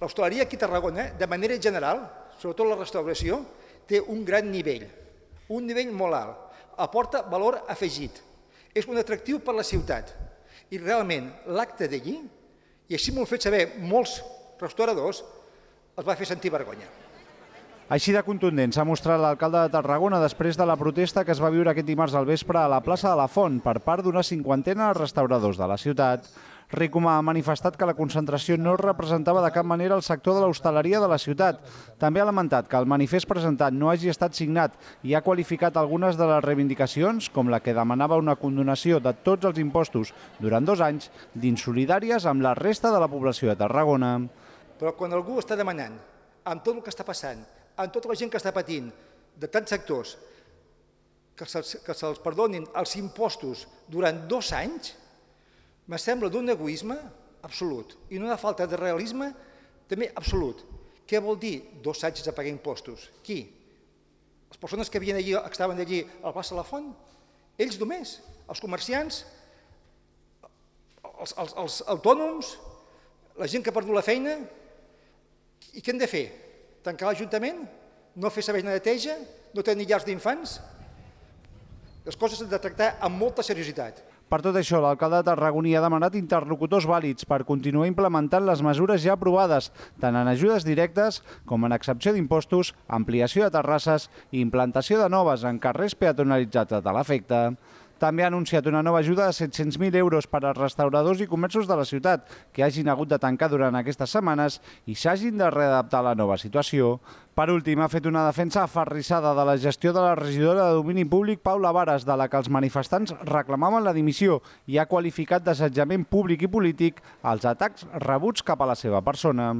L'hostaleria aquí a Tarragona, de manera general, sobretot la restauració, té un gran nivell, un nivell molt alt, aporta valor afegit, és un atractiu per la ciutat i realment l'acte d'allí, i així m'ho han fet saber molts restauradors, els va fer sentir vergonya. Així de contundent s'ha mostrat l'alcalde de Tarragona després de la protesta que es va viure aquest dimarts al vespre a la plaça de la Font per part d'una cinquantena de restauradors de la ciutat. Ricomà ha manifestat que la concentració no representava de cap manera el sector de l'hostaleria de la ciutat. També ha lamentat que el manifest presentat no hagi estat signat i ha qualificat algunes de les reivindicacions, com la que demanava una condonació de tots els impostos durant dos anys, d'insolidàries amb la resta de la població de Tarragona. Però quan algú està demanant, amb tot el que està passant, amb tota la gent que està patint, de tants sectors, que se'ls se, perdonin els impostos durant dos anys, me sembla d'un egoisme absolut i una falta de realisme també absolut. Què vol dir dos anys de pagar impostos? Qui? Les persones que havien allí, estaven allí al plaça de la Font? Ells només? Els comerciants? Els, els, els autònoms? La gent que ha perdut la feina? I què hem de fer? Tancar l'Ajuntament? No fer serveis de neteja? No tenir llars d'infants? Les coses s'han de tractar amb molta seriositat. Per tot això, l'alcalde de Tarragona ha demanat interlocutors vàlids per continuar implementant les mesures ja aprovades, tant en ajudes directes com en excepció d'impostos, ampliació de terrasses i implantació de noves en carrers peatonalitzats de l'efecte. També ha anunciat una nova ajuda de 700.000 euros per als restauradors i comerços de la ciutat que hagin hagut de tancar durant aquestes setmanes i s'hagin de readaptar a la nova situació. Per últim, ha fet una defensa aferrissada de la gestió de la regidora de domini públic Paula Vares, de la que els manifestants reclamaven la dimissió i ha qualificat d'assetjament públic i polític els atacs rebuts cap a la seva persona.